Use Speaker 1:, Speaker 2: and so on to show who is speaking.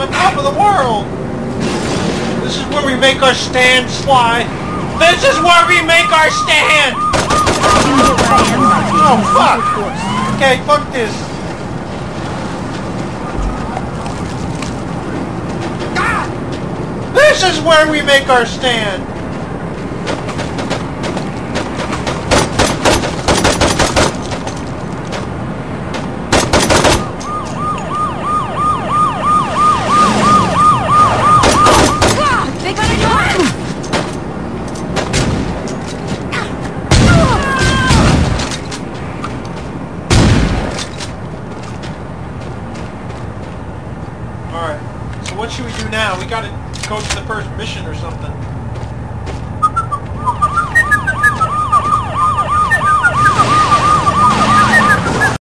Speaker 1: on top of the world! This is where we make our stand, Sly! This is where we make our stand! Oh, fuck! Okay, fuck this. This is where we make our stand! Alright, so what should we do now? We gotta go to the first mission or something.